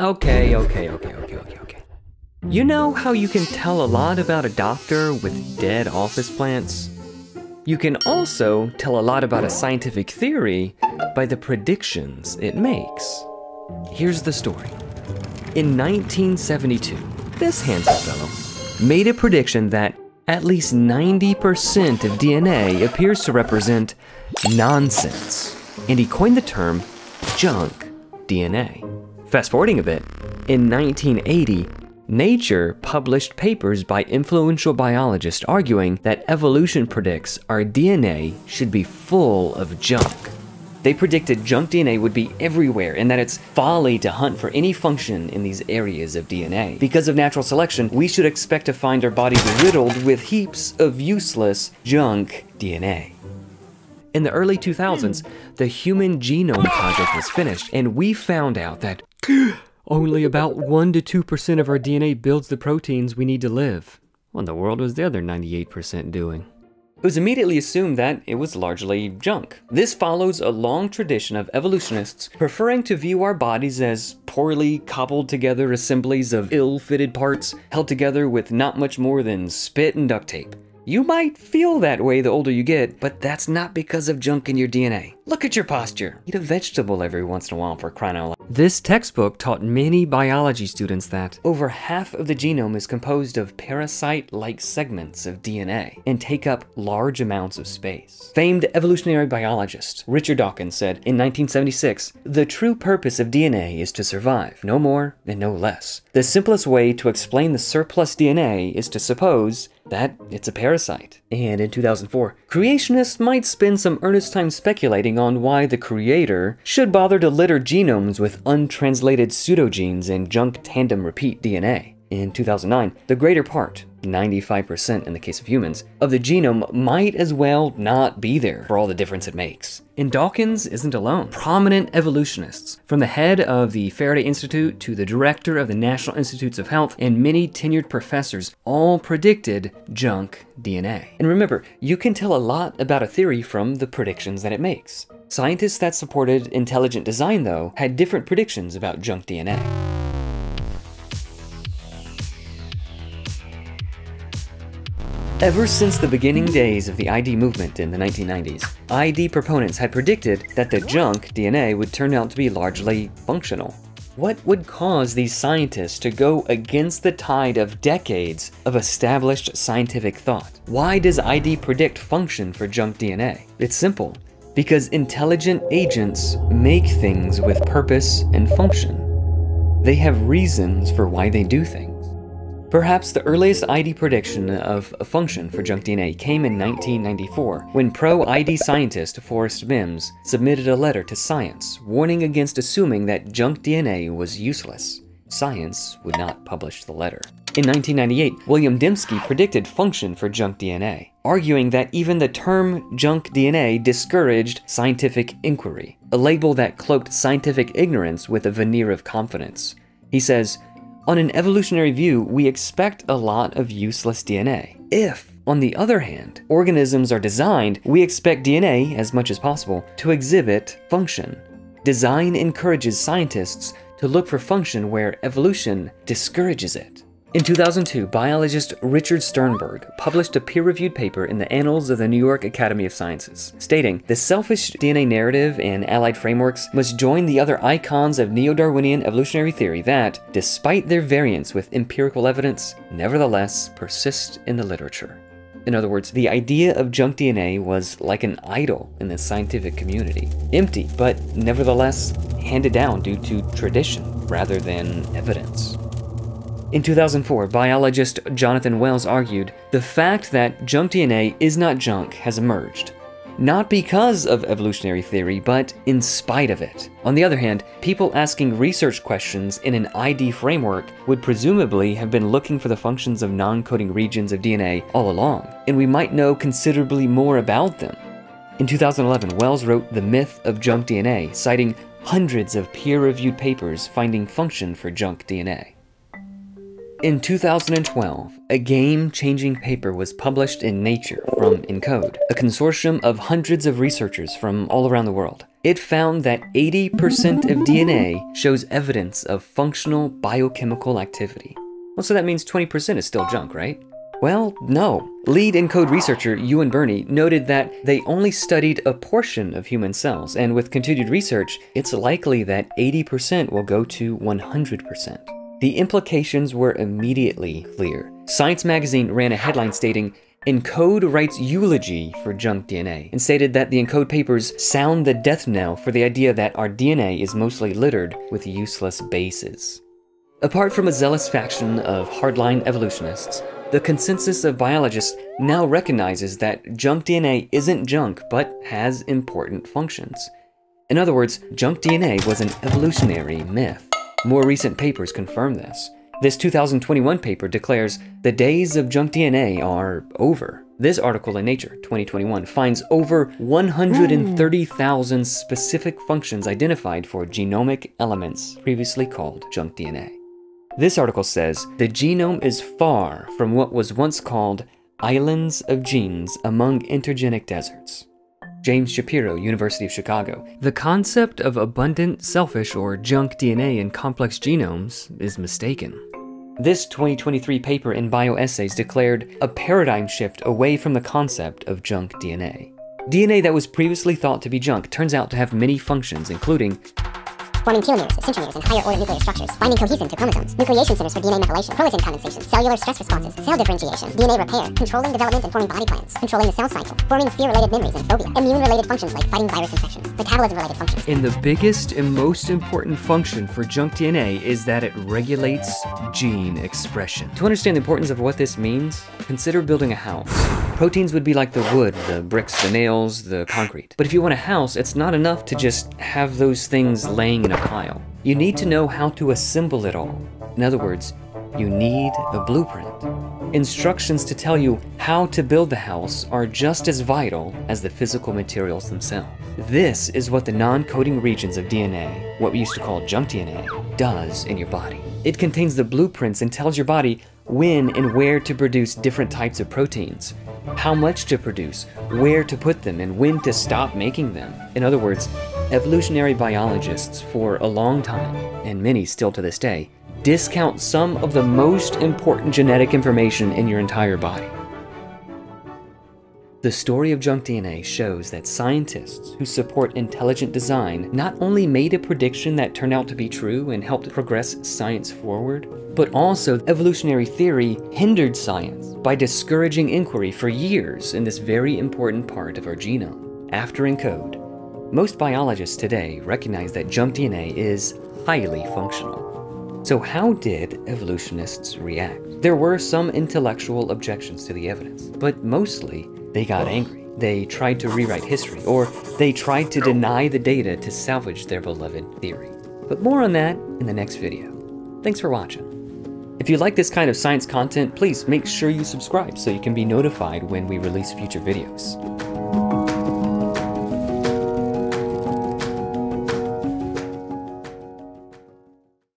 Okay, okay, okay, okay, okay, okay. You know how you can tell a lot about a doctor with dead office plants? You can also tell a lot about a scientific theory by the predictions it makes. Here's the story. In 1972, this handsome fellow made a prediction that at least 90% of DNA appears to represent nonsense, and he coined the term junk DNA. Fast forwarding a bit, in 1980, Nature published papers by influential biologists arguing that evolution predicts our DNA should be full of junk. They predicted junk DNA would be everywhere and that it's folly to hunt for any function in these areas of DNA. Because of natural selection, we should expect to find our bodies riddled with heaps of useless junk DNA. In the early 2000s, the Human Genome Project was finished, and we found out that only about 1 to 2% of our DNA builds the proteins we need to live. What in the world was the other 98% doing? It was immediately assumed that it was largely junk. This follows a long tradition of evolutionists preferring to view our bodies as poorly cobbled together assemblies of ill fitted parts held together with not much more than spit and duct tape. You might feel that way the older you get, but that's not because of junk in your DNA. Look at your posture. Eat a vegetable every once in a while for crying out loud. This textbook taught many biology students that over half of the genome is composed of parasite-like segments of DNA and take up large amounts of space. Famed evolutionary biologist Richard Dawkins said in 1976, the true purpose of DNA is to survive, no more and no less. The simplest way to explain the surplus DNA is to suppose that it's a parasite. And in 2004, creationists might spend some earnest time speculating on why the creator should bother to litter genomes with untranslated pseudogenes and junk tandem repeat DNA. In 2009, the greater part, 95% in the case of humans, of the genome might as well not be there for all the difference it makes. And Dawkins isn't alone. Prominent evolutionists, from the head of the Faraday Institute to the director of the National Institutes of Health and many tenured professors, all predicted junk DNA. And remember, you can tell a lot about a theory from the predictions that it makes. Scientists that supported intelligent design, though, had different predictions about junk DNA. Ever since the beginning days of the ID movement in the 1990s, ID proponents had predicted that the junk DNA would turn out to be largely functional. What would cause these scientists to go against the tide of decades of established scientific thought? Why does ID predict function for junk DNA? It's simple. Because intelligent agents make things with purpose and function. They have reasons for why they do things. Perhaps the earliest ID prediction of a function for junk DNA came in 1994, when pro-ID scientist Forrest Mims submitted a letter to Science warning against assuming that junk DNA was useless. Science would not publish the letter. In 1998, William Dembski predicted function for junk DNA, arguing that even the term junk DNA discouraged scientific inquiry, a label that cloaked scientific ignorance with a veneer of confidence. He says, on an evolutionary view, we expect a lot of useless DNA. If, on the other hand, organisms are designed, we expect DNA, as much as possible, to exhibit function. Design encourages scientists to look for function where evolution discourages it. In 2002, biologist Richard Sternberg published a peer-reviewed paper in the Annals of the New York Academy of Sciences, stating the selfish DNA narrative and allied frameworks must join the other icons of neo-Darwinian evolutionary theory that, despite their variance with empirical evidence, nevertheless persist in the literature. In other words, the idea of junk DNA was like an idol in the scientific community. Empty, but nevertheless handed down due to tradition rather than evidence. In 2004, biologist Jonathan Wells argued, the fact that junk DNA is not junk has emerged. Not because of evolutionary theory, but in spite of it. On the other hand, people asking research questions in an ID framework would presumably have been looking for the functions of non-coding regions of DNA all along, and we might know considerably more about them. In 2011, Wells wrote The Myth of Junk DNA, citing hundreds of peer-reviewed papers finding function for junk DNA. In 2012, a game-changing paper was published in Nature from ENCODE, a consortium of hundreds of researchers from all around the world. It found that 80% of DNA shows evidence of functional biochemical activity. Well, so that means 20% is still junk, right? Well, no. Lead ENCODE researcher Ewan Birney noted that they only studied a portion of human cells, and with continued research, it's likely that 80% will go to 100%. The implications were immediately clear. Science magazine ran a headline stating, ENCODE writes eulogy for junk DNA and stated that the ENCODE papers sound the death knell for the idea that our DNA is mostly littered with useless bases. Apart from a zealous faction of hardline evolutionists, the consensus of biologists now recognizes that junk DNA isn't junk but has important functions. In other words, junk DNA was an evolutionary myth. More recent papers confirm this. This 2021 paper declares the days of junk DNA are over. This article in Nature 2021 finds over 130,000 specific functions identified for genomic elements previously called junk DNA. This article says the genome is far from what was once called islands of genes among intergenic deserts. James Shapiro, University of Chicago. The concept of abundant, selfish, or junk DNA in complex genomes is mistaken. This 2023 paper in Bioessays declared a paradigm shift away from the concept of junk DNA. DNA that was previously thought to be junk turns out to have many functions, including forming telomeres, centromeres, and higher order nuclear structures, binding cohesin to chromosomes, nucleation centers for DNA methylation, chromatin condensation, cellular stress responses, cell differentiation, DNA repair, controlling development and forming body plans, controlling the cell cycle, forming fear-related memories and phobia, immune-related functions like fighting virus infections, metabolism-related functions. And the biggest and most important function for junk DNA is that it regulates gene expression. To understand the importance of what this means, consider building a house. Proteins would be like the wood, the bricks, the nails, the concrete. But if you want a house, it's not enough to just have those things laying in a pile. You need to know how to assemble it all. In other words, you need a blueprint. Instructions to tell you how to build the house are just as vital as the physical materials themselves. This is what the non-coding regions of DNA, what we used to call junk DNA, does in your body. It contains the blueprints and tells your body when and where to produce different types of proteins, how much to produce, where to put them, and when to stop making them. In other words, evolutionary biologists for a long time, and many still to this day, discount some of the most important genetic information in your entire body. The story of junk DNA shows that scientists who support intelligent design not only made a prediction that turned out to be true and helped progress science forward, but also evolutionary theory hindered science by discouraging inquiry for years in this very important part of our genome. After ENCODE, most biologists today recognize that junk DNA is highly functional. So how did evolutionists react? There were some intellectual objections to the evidence, but mostly they got angry. They tried to rewrite history, or they tried to deny the data to salvage their beloved theory. But more on that in the next video. Thanks for watching. If you like this kind of science content, please make sure you subscribe so you can be notified when we release future videos.